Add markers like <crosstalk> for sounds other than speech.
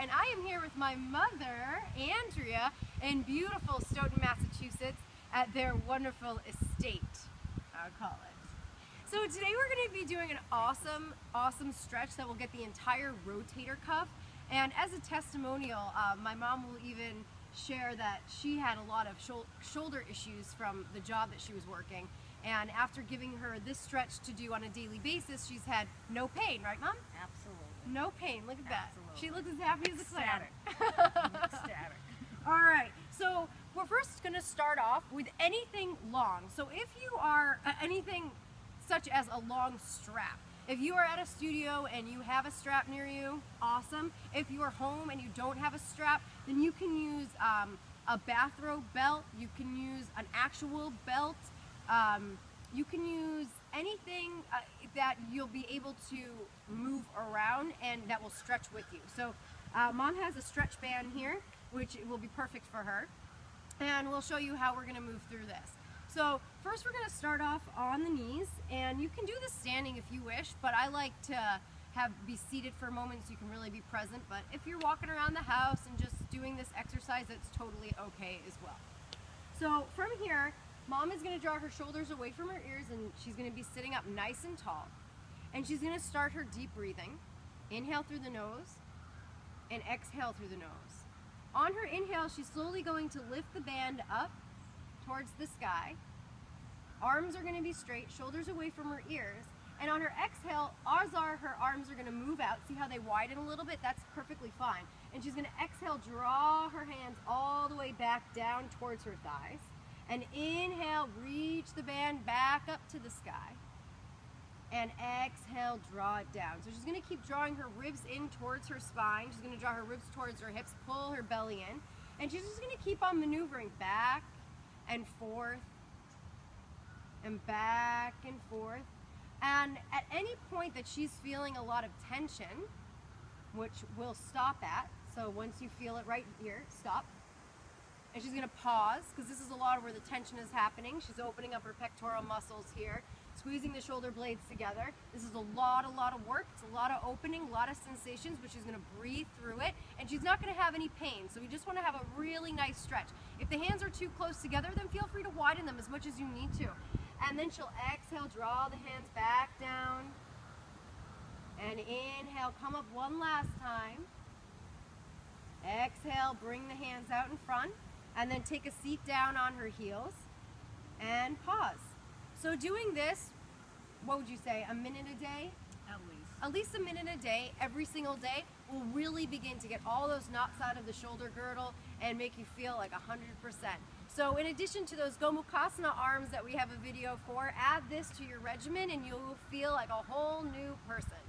and I am here with my mother, Andrea, in beautiful Stoughton, Massachusetts, at their wonderful estate, I'll call it. So today we're going to be doing an awesome, awesome stretch that will get the entire rotator cuff. And as a testimonial, uh, my mom will even share that she had a lot of shoulder issues from the job that she was working. And after giving her this stretch to do on a daily basis, she's had no pain, right, Mom? Absolutely. No pain. Look at that. Absolutely. She looks as happy as a clam. <laughs> Ecstatic. All right. So we're first going to start off with anything long. So if you are uh, anything such as a long strap, if you are at a studio and you have a strap near you, awesome. If you are home and you don't have a strap, then you can use um, a bathrobe belt. You can use an actual belt. Um, you can use anything uh, that you'll be able to move around and that will stretch with you. So uh, mom has a stretch band here, which will be perfect for her. And we'll show you how we're gonna move through this. So first we're gonna start off on the knees and you can do this standing if you wish, but I like to have be seated for a moment so you can really be present. But if you're walking around the house and just doing this exercise, it's totally okay as well. So from here, Mom is gonna draw her shoulders away from her ears and she's gonna be sitting up nice and tall. And she's gonna start her deep breathing. Inhale through the nose and exhale through the nose. On her inhale, she's slowly going to lift the band up towards the sky. Arms are gonna be straight, shoulders away from her ears. And on her exhale, as are her arms are gonna move out. See how they widen a little bit? That's perfectly fine. And she's gonna exhale, draw her hands all the way back down towards her thighs. And inhale, reach the band back up to the sky. And exhale, draw it down. So she's gonna keep drawing her ribs in towards her spine. She's gonna draw her ribs towards her hips, pull her belly in. And she's just gonna keep on maneuvering back and forth and back and forth. And at any point that she's feeling a lot of tension, which we'll stop at, so once you feel it right here, stop and she's gonna pause because this is a lot of where the tension is happening. She's opening up her pectoral muscles here, squeezing the shoulder blades together. This is a lot, a lot of work. It's a lot of opening, a lot of sensations, but she's gonna breathe through it and she's not gonna have any pain. So we just wanna have a really nice stretch. If the hands are too close together, then feel free to widen them as much as you need to. And then she'll exhale, draw the hands back down. And inhale, come up one last time. Exhale, bring the hands out in front and then take a seat down on her heels. So doing this, what would you say, a minute a day? At least. At least a minute a day, every single day, will really begin to get all those knots out of the shoulder girdle and make you feel like 100%. So in addition to those Gomukhasana arms that we have a video for, add this to your regimen and you'll feel like a whole new person.